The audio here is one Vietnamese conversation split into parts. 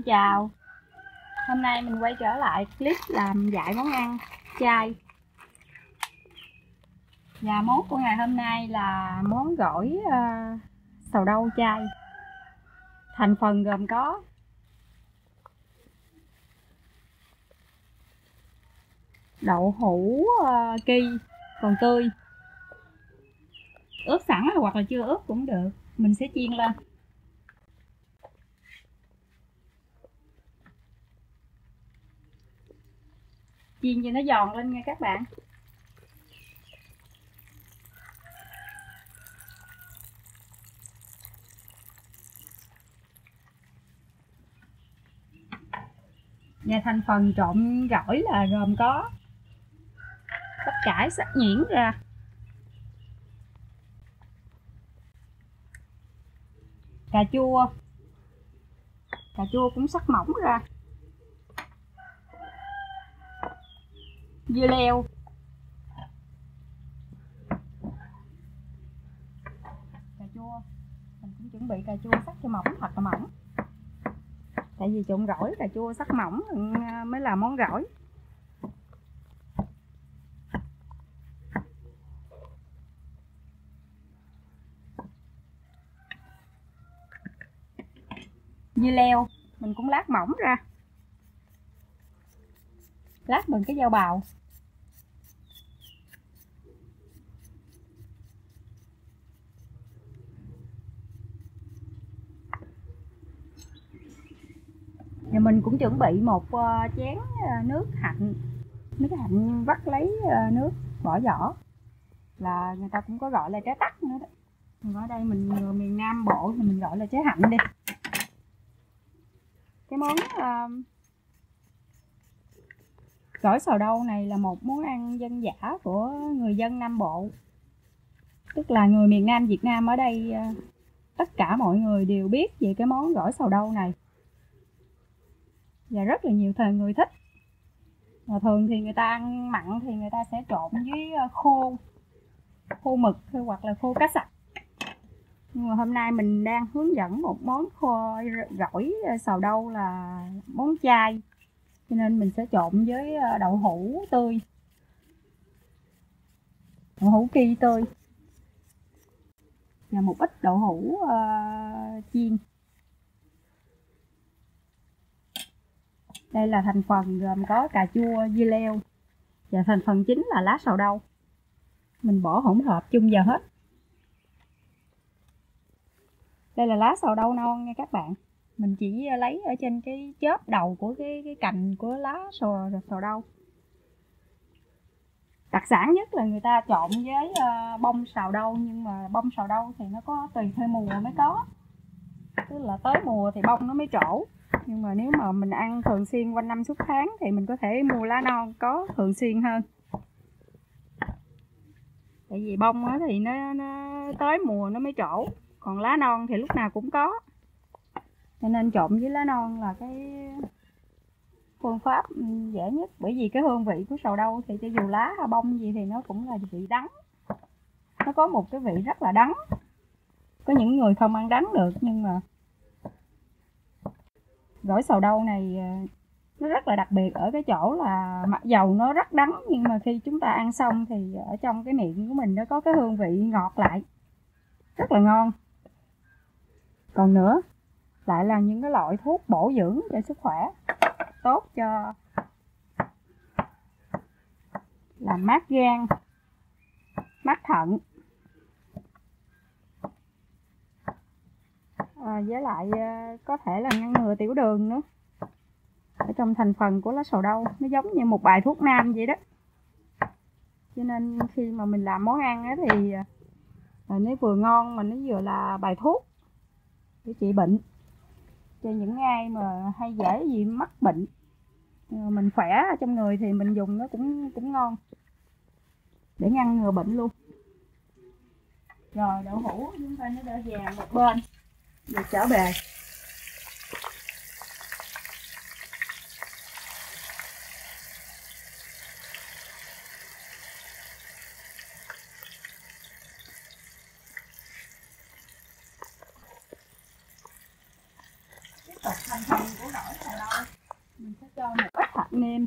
Xin chào. Hôm nay mình quay trở lại clip làm dạy món ăn chay. Và món của ngày hôm nay là món gỏi uh, sầu đâu chay. Thành phần gồm có Đậu hũ ờ, uh, ki còn tươi. Ướp sẵn hoặc là chưa ướp cũng được Mình sẽ chiên lên. Chiên cho nó giòn lên nha các bạn. Và thành phần trộn gỏi là gồm có bắp cải sắc nhuyễn ra. Cà chua. Cà chua cũng sắc mỏng ra. Dưa leo. Cà chua. Mình cũng chuẩn bị cà chua sắc cho mỏng thật là mỏng. Tại vì trộn gỏi, cà chua sắc mỏng mới là món gỏi. Dưa leo. Mình cũng lát mỏng ra. Lát bằng cái dao bào và mình cũng chuẩn bị một uh, chén ờ, nước hạnh nước hạnh vắt lấy uh, nước bỏ vỏ là người ta cũng có gọi là trái tắc nữa đó. Mình ở đây mình người miền Nam Bộ thì mình gọi là trái hạnh đi. Cái món uh, gỏi sò đâu này là một món ăn dân dã của người dân Nam Bộ. Tức là người miền Nam Việt Nam ở đây tất cả mọi người đều biết về cái món gỏi sầu đâu này và rất là nhiều thời người thích. Mà thường thì người ta ăn mặn thì người ta sẽ trộn với ờ, khô khô mực hoặc là khô cá sặc nhưng mà hôm nay mình đang hướng dẫn một món khô gỏi ờ, xào đâu là món chay. Cho nên mình sẽ trộn với ờ, đậu hũ tươi. Đậu hũ ki tươi. Và một ít đậu hũ uh, chiên. Đây là thành phần gồm có cà chua, dưa leo và thành phần chính là lá sầu đâu mình bỏ hỗn hợp chung vào hết. Đây là lá sầu đâu non nha các bạn. Mình chỉ lấy ở trên cái chớp đầu của cái cái cành của lá sầu sầu đâu đặc sản nhất là người ta trộn với ờ, bông sào đâu nhưng mà bông sào đâu thì nó có tùy theo mùa mới có. Tức là tới mùa thì bông nó mới trổ nhưng mà nếu mà mình ăn thường xuyên quanh năm suốt tháng thì mình có thể mua lá non có thường xuyên hơn. Tại vì bông á thì nó, nó tới mùa nó mới trổ. Còn lá non thì lúc nào cũng có. Cho nên trộn với lá non là cái phương pháp dễ nhất. Bởi vì cái hương vị của sầu đâu thì cho dù lá hay bông gì thì nó cũng là vị đắng. Nó có một cái vị rất là đắng. Có những người không ăn đắng được nhưng mà gỏi sầu đâu này ờ, nó rất là đặc biệt ở cái chỗ là mặc dầu nó rất đắng, nhưng mà khi chúng ta ăn xong thì ở trong cái miệng của mình nó có cái hương vị ngọt lại. Rất là ngon. Còn nữa, lại là những cái loại thuốc bổ dưỡng cho sức khỏe, tốt cho làm mát gan, mát thận. Với lại ờ, có thể là ngăn ngừa tiểu đường nữa. Ở trong thành phần của lá sầu đâu nó giống như một bài thuốc nam vậy đó. Cho nên khi mà mình làm món ăn á thì ờ, nó vừa ngon mà nó vừa là bài thuốc để trị bệnh. Cho những ai mà hay dễ gì mắc bệnh ờ, mình khỏe trong người thì mình dùng nó cũng cũng ngon để ngăn ngừa bệnh luôn. Rồi, đậu hũ chúng ta nó đã vàng một bên để trở bề tục thanh phần của gỏi xào đâu mình sẽ cho một ít hạt nêm.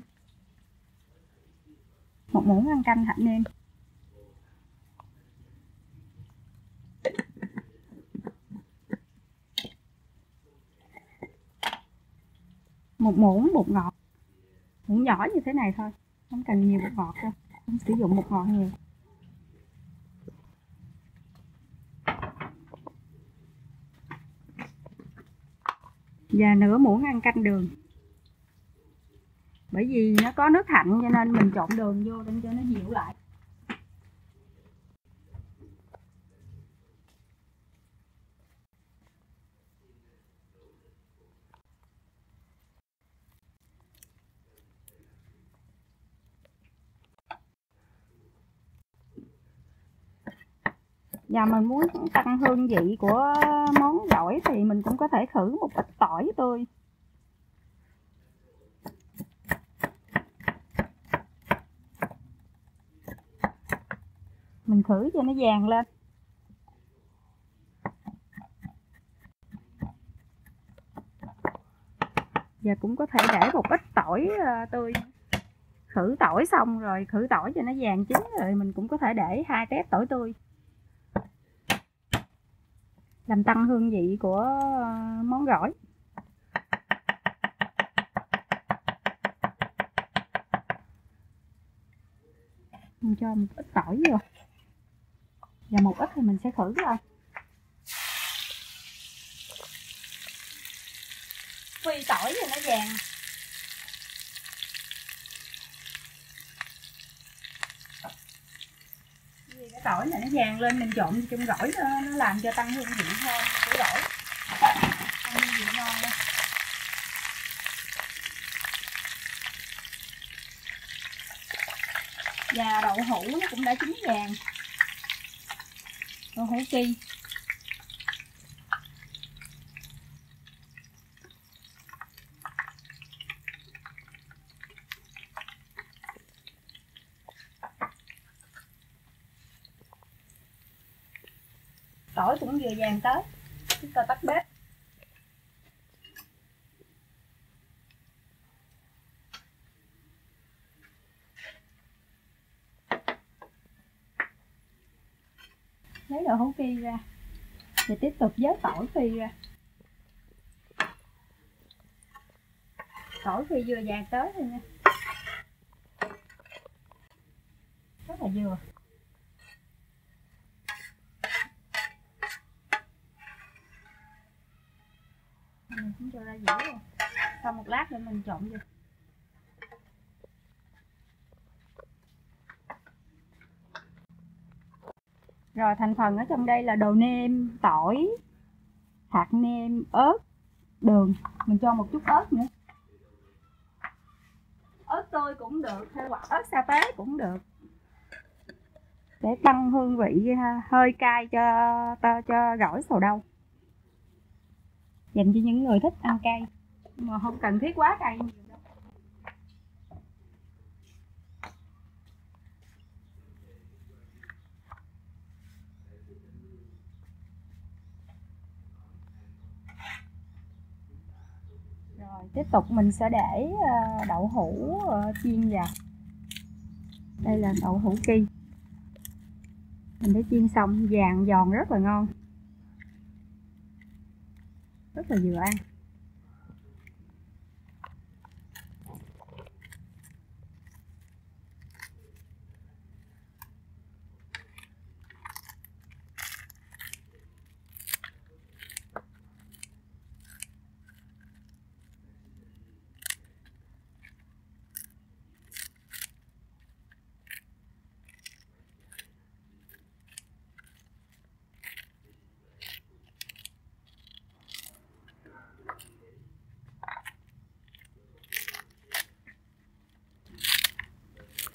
Một muỗng ăn canh hạt nêm. Một muỗng bột ngọt. Muỗng nhỏ như thế này thôi. Không cần nhiều bột ngọt đâu. Không sử dụng bột ngọt nhiều. Và nửa muỗng ăn canh đường. Bởi vì nó có nước hạnh cho nên mình trộn đường vô để cho nó dịu lại. Và mình muốn tăng hương vị của món gỏi thì mình cũng có thể khử một ít tỏi tươi. Mình khử cho nó vàng lên. Và cũng có thể để một ít tỏi ờ, tươi. Khử tỏi xong rồi, khử tỏi cho nó vàng chín rồi mình cũng có thể để hai tép tỏi tươi làm tăng hương vị của ờ, món gỏi. Mình cho một ít tỏi vô. Và một ít thì mình sẽ khử thôi phi tỏi thì nó vàng. Cái tỏi này nó vàng lên mình trộn trong gỏi nó, nó làm cho tăng hương vị hơn của gỏi. Tăng hương vị ngon lên và đậu hũ nó cũng đã chín vàng. Đậu hũ kỳ tỏi cũng vừa vàng tới. Chúng ta tắt bếp. Lấy đồ hũ phi ra. Và tiếp tục vớt tỏi phi ra. Tỏi phi vừa vàng tới thôi nha. Rất là vừa. Cho ra dĩa rồi sau một lát nữa mình trộn vô. Rồi, thành phần ở trong đây là đồ nêm, tỏi, hạt nêm, ớt, đường. Mình cho một chút ớt nữa. Ớt tươi cũng được, hay hoặc ớt sa tế cũng được. Để tăng hương vị hơi cay cho cho gỏi sầu đâu dành cho những người thích ăn cay. Mà không cần thiết quá cay nhiều đâu. Rồi, tiếp tục mình sẽ để ờ, đậu hũ ờ, chiên vào. Đây là đậu hũ ki mình để chiên xong, vàng giòn rất là ngon rất là vừa ăn.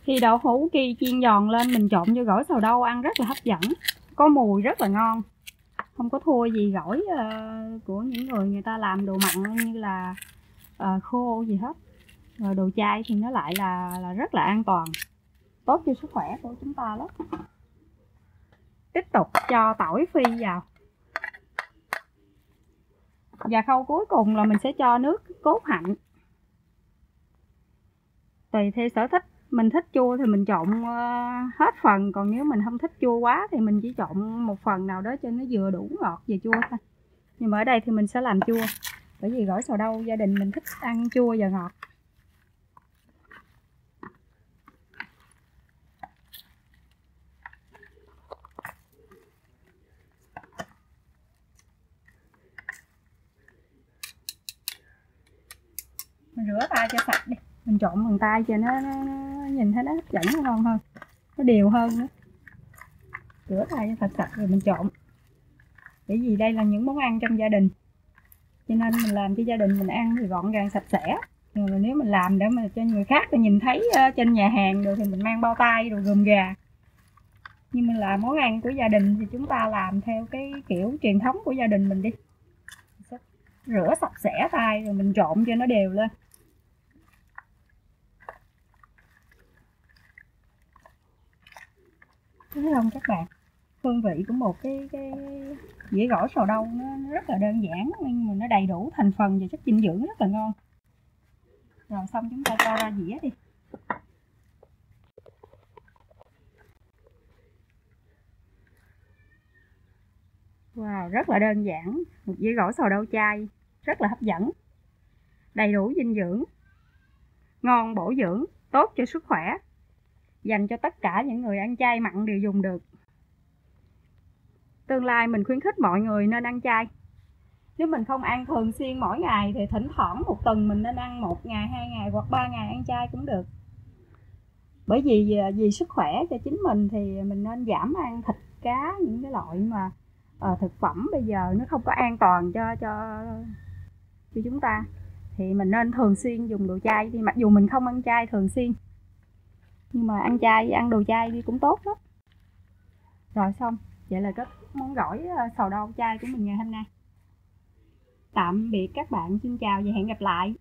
Thì đậu hũ kỳ chiên giòn lên mình trộn vô gỏi xào đâu ăn rất là hấp dẫn. Có mùi rất là ngon. Không có thua gì gỏi uh, của những người người ta làm đồ mặn như là uh, khô gì hết. Rồi đồ chay thì nó lại là là rất là an toàn. Tốt cho sức khỏe của chúng ta lắm. Tiếp tục cho tỏi phi vào. Và khâu cuối cùng là mình sẽ cho nước cốt hạnh. Tùy theo sở thích mình thích chua thì mình trộn ờ, hết phần còn nếu mình không thích chua quá thì mình chỉ trộn một phần nào đó cho nó vừa đủ ngọt và chua thôi. Nhưng mà ở đây thì mình sẽ làm chua bởi vì gỏi sò đâu gia đình mình thích ăn chua và ngọt. Mình rửa tay cho sạch đi mình trộn bằng tay cho nó, nó, nó nhìn thấy nó hấp dẫn nó ngon hơn nó đều hơn nữa rửa tay cho thật sạch rồi mình trộn. Bởi vì đây là những món ăn trong gia đình. Cho nên mình làm cho gia đình mình ăn thì gọn gàng sạch sẽ. Rồi nếu mình làm để mà cho người khác thì nhìn thấy ờ, trên nhà hàng rồi thì mình mang bao tay rồi gồm gà. Nhưng mình làm món ăn của gia đình thì chúng ta làm theo cái kiểu truyền thống của gia đình mình đi. Rửa sạch sẽ tay rồi mình trộn cho nó đều lên. Thấy không các bạn? Hương vị của một cái cái dĩa gỏi sò đâu nó, nó rất là đơn giản nhưng mà nó đầy đủ thành phần và chất dinh dưỡng rất là ngon. Rồi xong chúng ta cho ra dĩa đi. Wow, rất là đơn giản. Một dĩa gỏi sò đâu chay Rất là hấp dẫn. Đầy đủ dinh dưỡng. Ngon bổ dưỡng Tốt cho sức khỏe. Dành cho tất cả những người ăn chay mặn đều dùng được. Tương lai mình khuyến khích mọi người nên ăn chay. Nếu mình không ăn thường xuyên mỗi ngày Thì thỉnh thoảng một tuần mình nên ăn một ngày, hai ngày hoặc ba ngày ăn chay cũng được. Bởi vì à, vì sức khỏe cho chính mình thì mình nên giảm ăn thịt cá những cái loại mà uh, thực phẩm bây giờ nó không có an toàn cho cho cho chúng ta thì mình nên thường xuyên dùng đồ chay. Đi mặc dù mình không ăn chay thường xuyên nhưng mà ăn chay, ăn đồ chay đi cũng tốt lắm. Rồi xong, vậy là kết món gỏi ờ, sầu đâu chay của mình ngày hôm nay. Tạm biệt các bạn, xin chào và hẹn gặp lại.